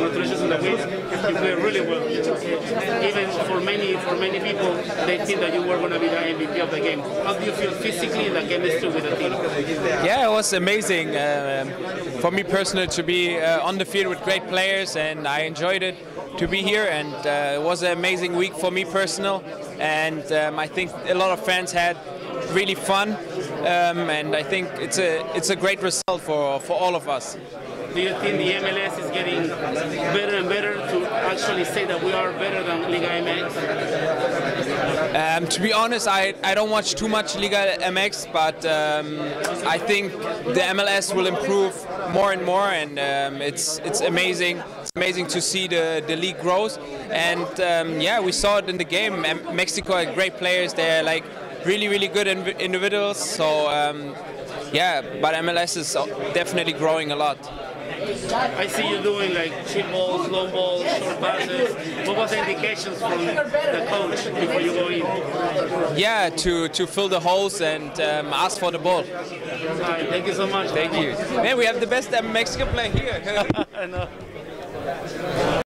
congratulations on the win. You played really well. Even for many for many people, they think that you were going to be the MVP of the game. How do you feel physically in the chemistry with the team? Yeah, it was amazing uh, for me personally to be uh, on the field with great players, and I enjoyed it to be here. And uh, it was an amazing week for me personal, and um, I think a lot of fans had really fun, um, and I think it's a it's a great result for for all of us. Do you think the MLS is getting better and better to actually say that we are better than Liga MX? Um, to be honest, I, I don't watch too much Liga MX, but um, I think the MLS will improve more and more, and um, it's it's amazing. It's amazing to see the, the league grows, and um, yeah, we saw it in the game. Mexico had great players. They're like really really good individuals. So um, yeah, but MLS is definitely growing a lot. I see you doing like chip balls, long balls, short passes. What was the indications from the coach before you go in? Yeah, to, to fill the holes and um, ask for the ball. Right, thank you so much. Thank you. Man, we have the best Mexican player here. I know.